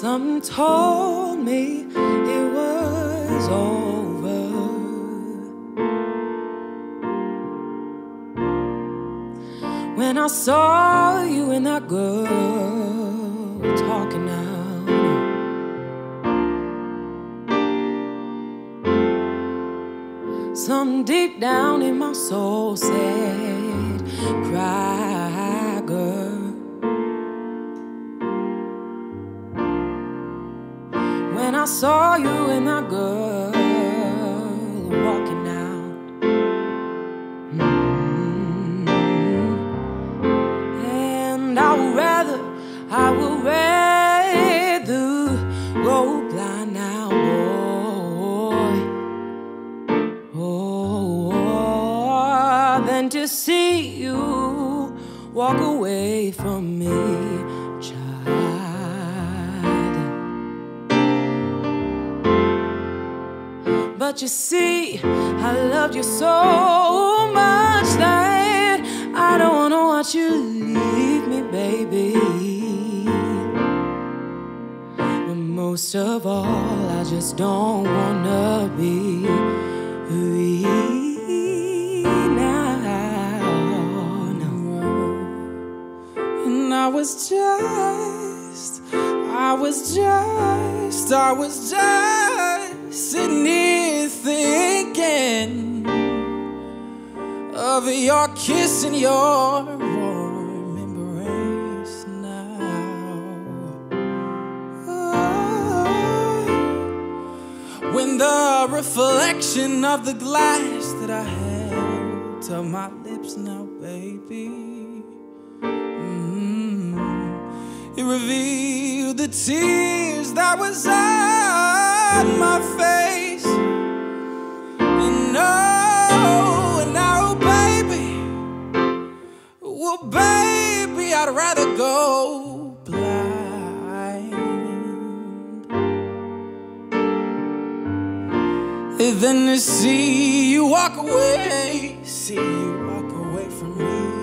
Some told me it was over. When I saw you and that girl talking now. Some deep down in my soul said, Cry, girl. Saw you and that girl walking out. Mm. And I would rather, I would rather go blind now, boy. Oh, than to see you walk away from me, But you see, I loved you so much that I don't wanna watch you leave me, baby. But most of all, I just don't wanna be free now. No. And I was just, I was just, I was just sitting here thinking of your kiss and your warm embrace now. Oh, when the reflection of the glass that I held to my lips now, baby. Mm, it revealed the tears that was on my face. And oh, and baby, well, baby, I'd rather go blind than to see you walk away, see you walk away from me.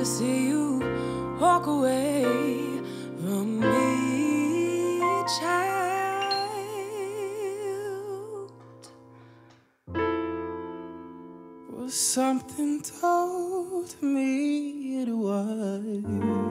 To see you walk away something told me it was